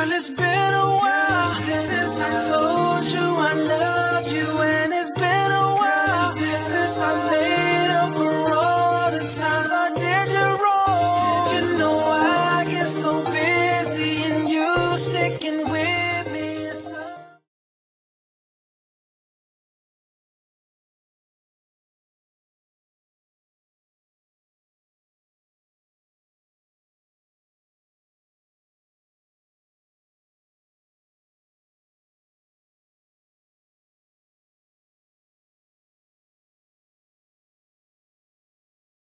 Girl, it's been a while since I told you I loved you, and it's been a while since I made up for all the times I did you wrong. You know I get so busy and you sticking with.